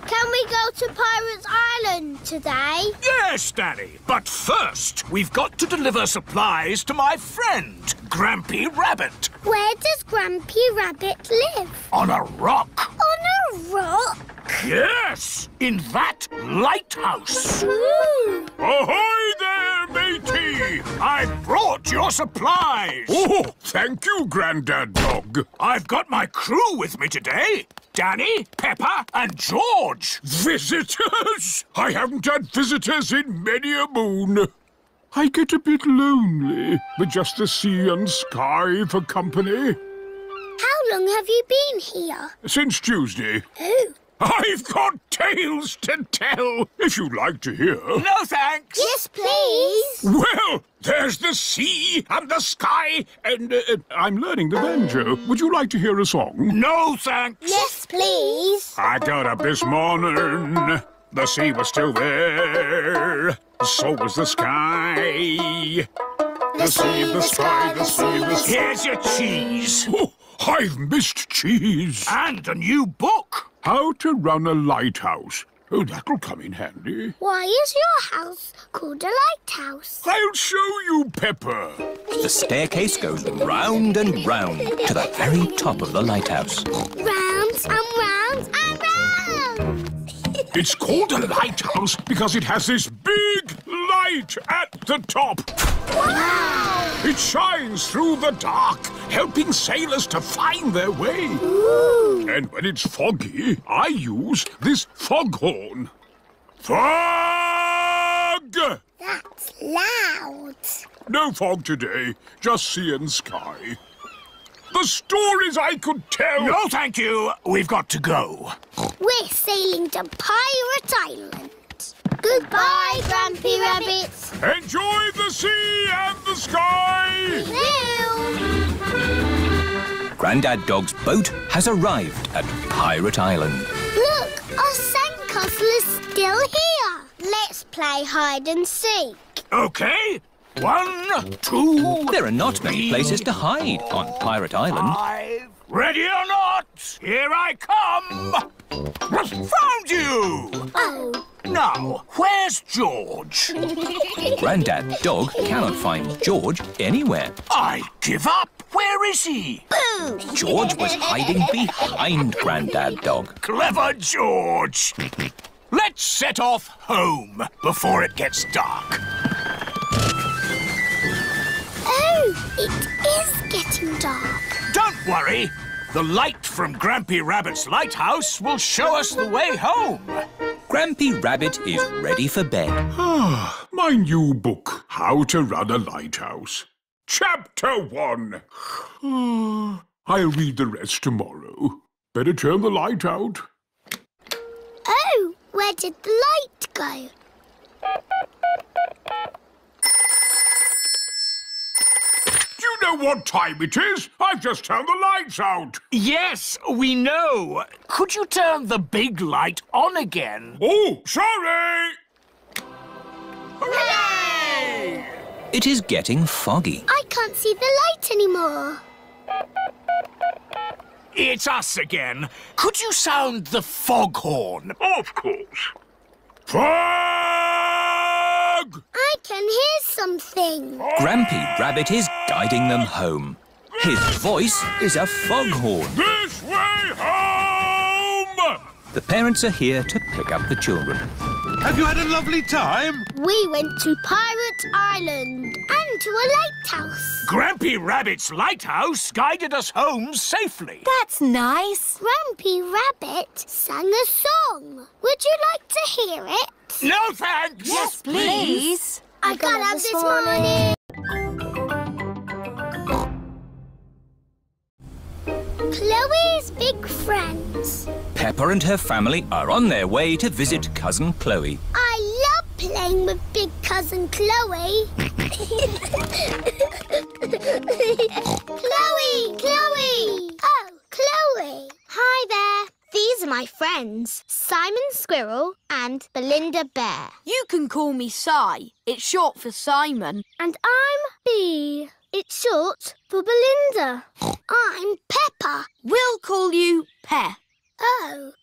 Can we go to Pirates Island today? Yes, Danny. But first, we've got to deliver supplies to my friend, Grampy Rabbit, Where does Grampy Rabbit live? on a rock. On a rock? Yes, in that lighthouse. Ooh. Ahoy there, matey! I brought your supplies. Oh, thank you, Grandad Dog. I've got my crew with me today. Danny, Peppa, and George. Visitors? I haven't had visitors in many a moon. I get a bit lonely with just the sea and sky for company. How long have you been here? Since Tuesday. Oh. I've got tales to tell, if you'd like to hear. No thanks. Yes, please. Well, there's the sea and the sky, and uh, uh, I'm learning the banjo. Would you like to hear a song? No thanks. Yes, please. I got up this morning. The sea was still there. So was the sky. The sea, the sky, the sea, the sky. Here's your cheese. Oh, I've missed cheese. And a new book. How to run a lighthouse. Oh, that'll come in handy. Why is your house called a lighthouse? I'll show you, Peppa. The staircase goes round and round to the very top of the lighthouse. Round and round and round. <laughs> It's called a lighthouse because it has this big light at the top. Wow! It shines through the dark, helping sailors to find their way. Ooh. And when it's foggy, I use this foghorn. Fog! That's loud. No fog today, just sea and sky. The stories I could tell. No, thank you. We've got to go. We're sailing to Pirate Island. Goodbye, Grampy Rabbits. Enjoy the sea and the sky. Grandad Dog's boat has arrived at Pirate Island. Look, our sandcastle is still here. Let's play hide and seek. Okay. One, two. There are not many places to hide on Pirate Island. Five. Ready or not? Here I come. Found you. Oh. Now, where's George? <laughs> Grandad Dog cannot find George anywhere. I give up. Where is he? Boo! <laughs> George was hiding behind Grandad Dog. Clever George. Let's set off home before it gets dark. Oh, it is getting dark. Don't worry. The light from Grampy Rabbit's lighthouse will show us the way home. Grampy Rabbit is ready for bed. Ah, my new book, How to Run a Lighthouse. Chapter one. Ah, I'll read the rest tomorrow. Better turn the light out. Oh, where did the light go? Do you know what time it is? I've just turned the lights out. Yes, we know. Could you turn the big light on again? Oh, sorry. Hooray! It is getting foggy. I can't see the light anymore. It's us again. Could you sound the foghorn? Of course. Fog! I can hear something. Grampy Rabbit is guiding them home. His voice is a foghorn. This way home! The parents are here to pick up the children. Have you had a lovely time? We went to Pirate Island and to a lighthouse. Grampy Rabbit's lighthouse guided us home safely. That's nice. Grampy Rabbit sang a song. Would you like to hear it? No thanks. Yes, please. I gotta have this morning. Chloe's big friends. Peppa and her family are on their way to visit Cousin Chloe. I love playing with big cousin Chloe. Chloe! Chloe! Oh, Chloe. Hi there. These are my friends, Simon Squirrel and Belinda Bear. You can call me Si. It's short for Simon. And I'm Bee. It's short for Belinda. I'm Peppa. We'll call you Pe. Oh,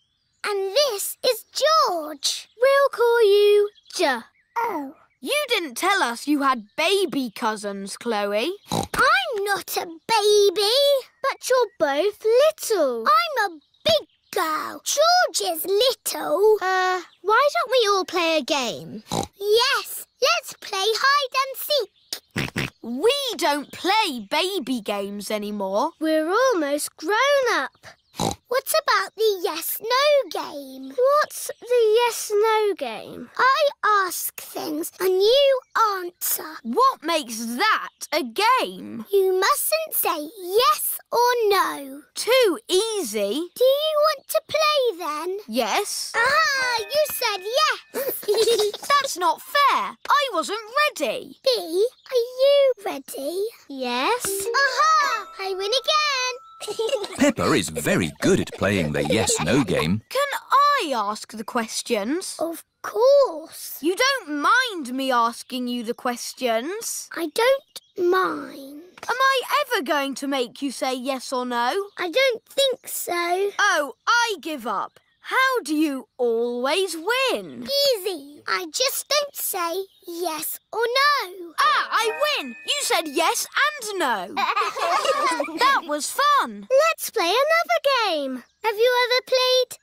and this is George. We'll call you J. Oh. You didn't tell us you had baby cousins, Chloe. I'm not a baby. But you're both little. I'm a big girl. George is little. Uh, why don't we all play a game? Yes, let's play hide and seek. We don't play baby games anymore. We're almost grown up. What about the yes-no game? What's the yes-no game? I ask things and you answer. What makes that a game? You mustn't say yes or no. Too easy. Do you want to play then? Yes. Ah, you said yes. <laughs> That's not fair. I wasn't ready. B, are you ready? Yes. Aha! I win again. Peppa is very good at playing the yes-no game. Can I ask the questions? Of course. You don't mind me asking you the questions? I don't mind. Am I ever going to make you say yes or no? I don't think so. Oh, I give up. How do you always win? Easy. I just don't say yes or no. Ah, I win! You said yes and no. <laughs> that was fun. Let's play another game. Have you ever played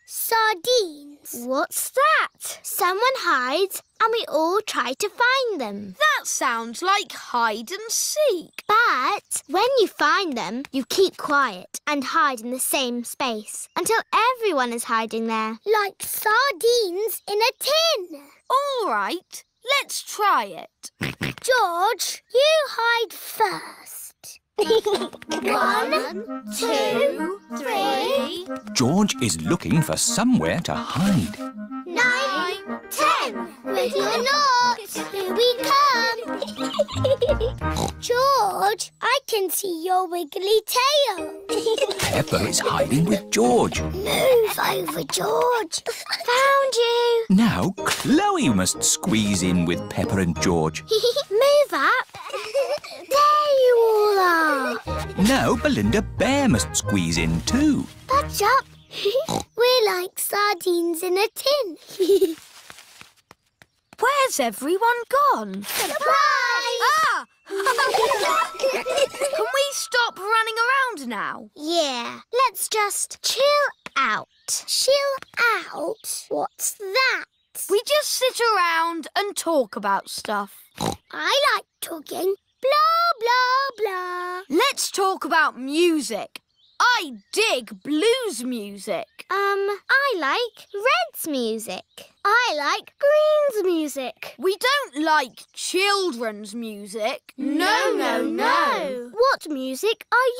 What's that? Someone hides and we all try to find them. That sounds like hide and seek. But when you find them, you keep quiet and hide in the same space until everyone is hiding there. Like sardines in a tin. All right, let's try it. George, you hide first. One, two, three, George is looking for somewhere to hide. Nine, ten. Ready or not, here we come. <laughs> George, I can see your wiggly tail. <laughs> Peppa is hiding with George. Move over, George. Found you. Now Chloe must squeeze in with Peppa and George. <laughs> Move up. There you all are. Now Belinda Bear must squeeze in too. Budge up. <laughs> We're like sardines in a tin. <laughs> Where's everyone gone? Surprise! Ah! <laughs> Can we stop running around now? Yeah, let's just chill out. Chill out? What's that? We just sit around and talk about stuff. I like talking. Blah, blah, blah. Let's talk about music. I dig blues music. Um, I like Red's music. I like Green's music. We don't like children's music. No, no, no. What music are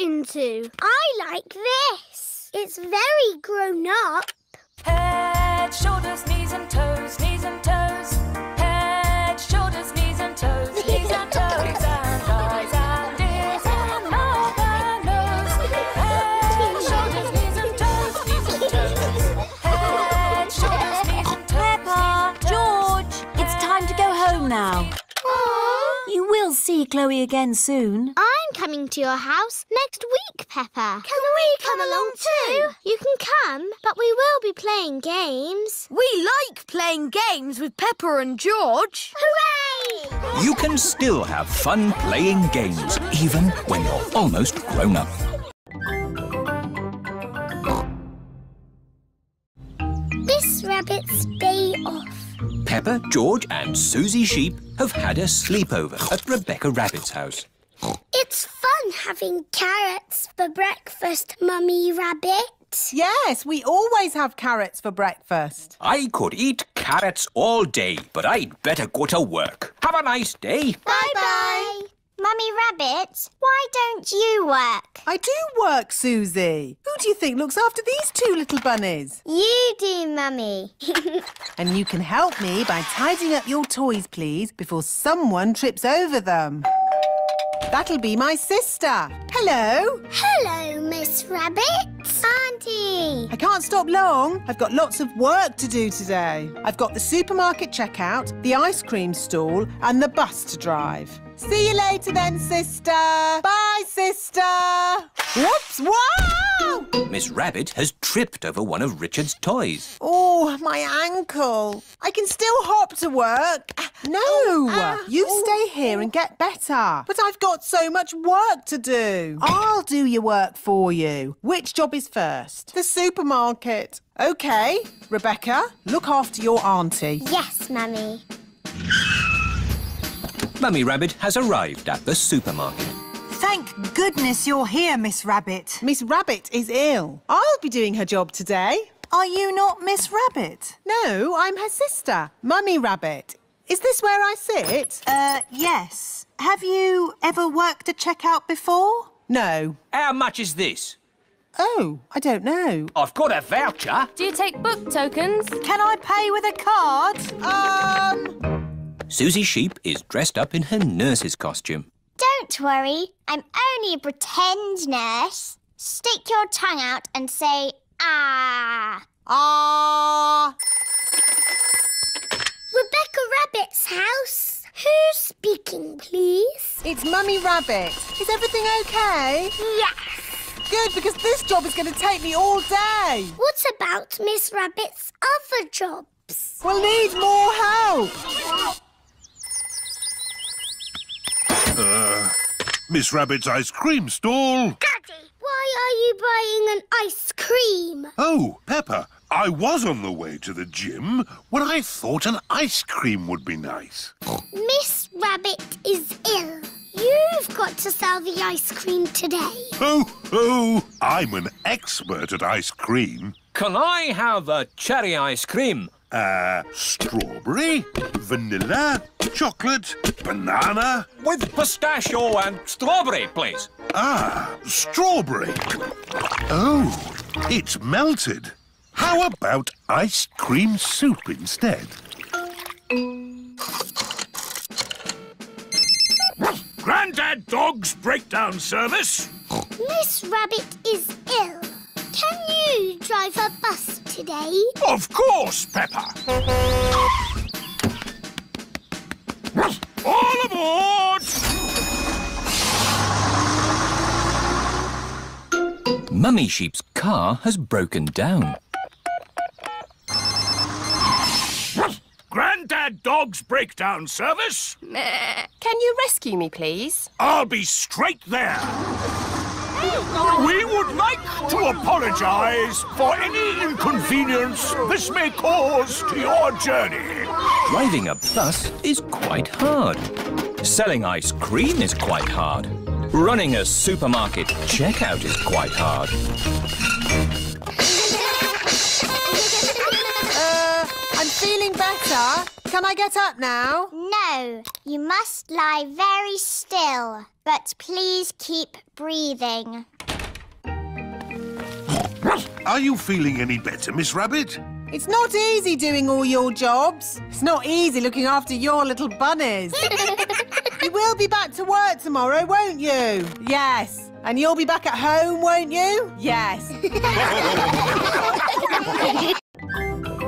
you into? I like this. It's very grown up. Head, shoulders, knees and toes, knees to go now. You will see Chloe again soon. I'm coming to your house next week, Peppa. Can we come along too? You can come, but we will be playing games. We like playing games with Peppa and George. Hooray! You can still have fun playing games, even when you're almost grown up. Miss Rabbit's day off. Peppa, George, and Suzy Sheep have had a sleepover at Rebecca Rabbit's house. It's fun having carrots for breakfast, Mummy Rabbit. Yes, we always have carrots for breakfast. I could eat carrots all day, but I'd better go to work. Have a nice day. Bye-bye. Mummy Rabbit, why don't you work? I do work, Suzy. Who do you think looks after these two little bunnies? You do, Mummy. <laughs> And you can help me by tidying up your toys, please, before someone trips over them. That'll be my sister. Hello. Hello, Miss Rabbit. Auntie. I can't stop long. I've got lots of work to do today. I've got the supermarket checkout, the ice cream stall, and the bus to drive. See you later then, sister. Bye, sister. Whoops! Wow! Miss Rabbit has tripped over one of Richard's toys. Oh, my ankle. I can still hop to work. No, oh, uh, you oh. stay here and get better. But I've got so much work to do. I'll do your work for you. Which job is first? The supermarket. Okay, Rebecca, look after your auntie. Yes, Mummy. Mummy Rabbit has arrived at the supermarket. Thank goodness you're here, Miss Rabbit. Miss Rabbit is ill. I'll be doing her job today. Are you not Miss Rabbit? No, I'm her sister, Mummy Rabbit. Is this where I sit? Uh, yes. Have you ever worked a checkout before? No. How much is this? Oh, I don't know. I've got a voucher. Do you take book tokens? Can I pay with a card? Um... Suzy Sheep is dressed up in her nurse's costume. Don't worry, I'm only a pretend nurse. Stick your tongue out and say, ah. Ah. Rebecca Rabbit's house. Who's speaking, please? It's Mummy Rabbit. Is everything okay? Yes. Good, because this job is going to take me all day. What about Miss Rabbit's other jobs? We'll need more help. Uh, Miss Rabbit's ice cream stall. Daddy, why are you buying an ice cream? Oh, Peppa, I was on the way to the gym when I thought an ice cream would be nice. Miss Rabbit is ill. You've got to sell the ice cream today. Oh, oh, I'm an expert at ice cream. Can I have a cherry ice cream? Uh, strawberry, vanilla, chocolate, banana. With pistachio and strawberry, please. Ah, strawberry. Oh, it's melted. How about ice cream soup instead? Grandad Dog's breakdown service. Miss Rabbit is ill. Can you drive a bus today? Of course, Peppa. All aboard! Mummy Sheep's car has broken down. Grandad Dog's breakdown service. Can you rescue me, please? I'll be straight there. We would like to apologize for any inconvenience this may cause to your journey. Driving a bus is quite hard. Selling ice cream is quite hard. Running a supermarket checkout is quite hard. Uh, I'm feeling better. Can I get up now? No, you must lie very still. But please keep breathing. Are you feeling any better, Miss Rabbit? It's not easy doing all your jobs. It's not easy looking after your little bunnies. <laughs> you will be back to work tomorrow, won't you? Yes. And you'll be back at home, won't you? Yes. <laughs>